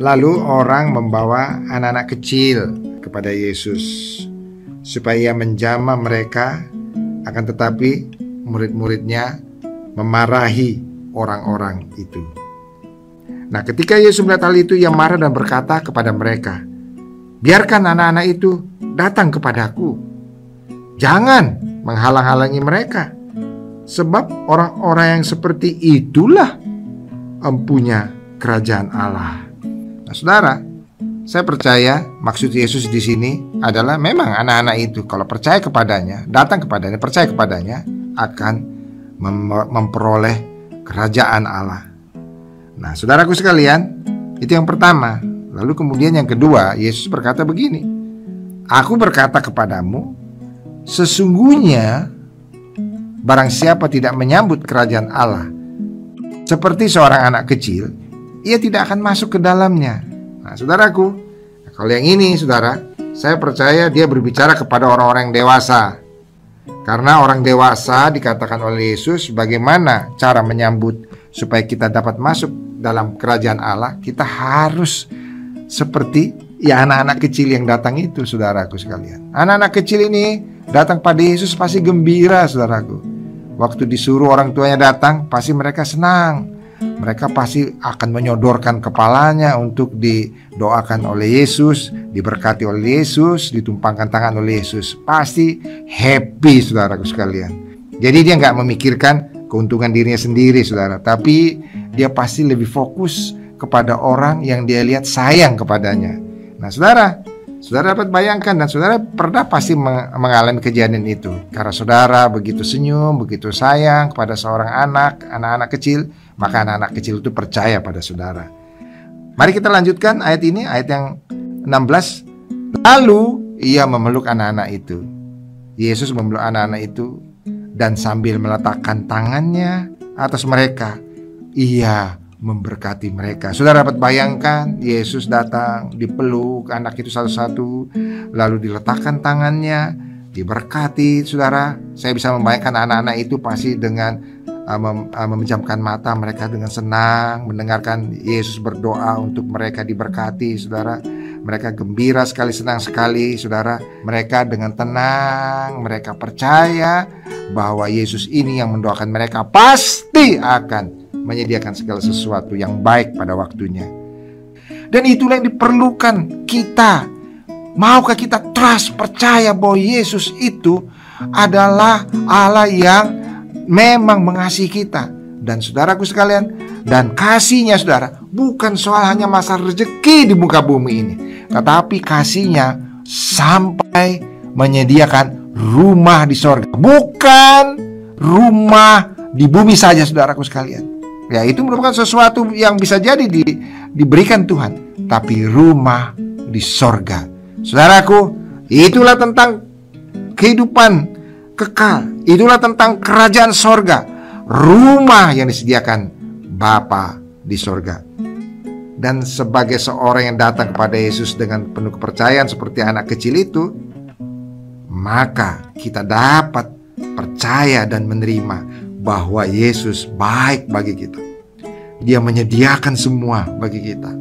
Lalu orang membawa anak-anak kecil kepada Yesus supaya menjamah mereka akan tetapi murid-muridnya memarahi orang-orang itu. Nah, ketika Yesus melihat hal itu, ia marah dan berkata kepada mereka, "Biarkan anak-anak itu datang kepadaku. Jangan menghalang-halangi mereka, sebab orang-orang yang seperti itulah empunya kerajaan Allah." Nah, saudara, saya percaya maksud Yesus di sini adalah memang anak-anak itu kalau percaya kepadanya, datang kepadanya, percaya kepadanya akan mem memperoleh kerajaan Allah. Nah, saudaraku sekalian, itu yang pertama. Lalu kemudian yang kedua, Yesus berkata begini, Aku berkata kepadamu, sesungguhnya barang siapa tidak menyambut kerajaan Allah seperti seorang anak kecil, ia tidak akan masuk ke dalamnya. Nah, saudaraku, kalau yang ini, saudara, saya percaya dia berbicara kepada orang-orang dewasa. Karena orang dewasa dikatakan oleh Yesus bagaimana cara menyambut supaya kita dapat masuk dalam kerajaan Allah, kita harus seperti ya anak-anak kecil yang datang itu, saudaraku sekalian. Anak-anak kecil ini datang pada Yesus pasti gembira, saudaraku. Waktu disuruh orang tuanya datang, pasti mereka senang mereka pasti akan menyodorkan kepalanya untuk didoakan oleh Yesus, diberkati oleh Yesus, ditumpangkan tangan oleh Yesus. Pasti happy saudaraku sekalian. Jadi dia nggak memikirkan keuntungan dirinya sendiri saudara, tapi dia pasti lebih fokus kepada orang yang dia lihat sayang kepadanya. Nah saudara, Saudara dapat bayangkan dan saudara pernah pasti mengalami kejadian itu. Karena saudara begitu senyum, begitu sayang kepada seorang anak, anak-anak kecil Maka anak-anak kecil itu percaya pada saudara. Mari kita lanjutkan ayat ini, ayat yang 16 Lalu ia memeluk anak-anak itu. Yesus memeluk anak-anak itu Dan sambil meletakkan tangannya atas mereka Ia memberkati mereka. Sudah dapat bayangkan Yesus datang dipeluk anak itu satu-satu lalu diletakkan tangannya diberkati saudara. Saya bisa membayangkan anak-anak itu pasti dengan uh, uh, memejamkan mata mereka dengan senang mendengarkan Yesus berdoa untuk mereka diberkati saudara. Mereka gembira sekali, senang sekali, saudara. Mereka dengan tenang, mereka percaya bahwa Yesus ini yang mendoakan mereka pasti akan menyediakan segala sesuatu yang baik pada waktunya. Dan itulah yang diperlukan kita. Maukah kita trust, percaya bahwa Yesus itu adalah Allah yang memang mengasihi kita. Dan saudaraku sekalian, dan kasihnya saudara, bukan soal hanya masa rezeki di muka bumi ini. Tetapi kasihnya sampai menyediakan rumah di sorga. Bukan rumah di bumi saja saudaraku sekalian. Ya, itu merupakan sesuatu yang bisa jadi di, diberikan Tuhan, tapi rumah di sorga. Saudaraku, itulah tentang kehidupan kekal. Itulah tentang kerajaan sorga, rumah yang disediakan Bapa di sorga. Dan sebagai seorang yang datang kepada Yesus dengan penuh kepercayaan seperti anak kecil itu, maka kita dapat percaya dan menerima bahwa Yesus baik bagi kita. Dia menyediakan semua bagi kita.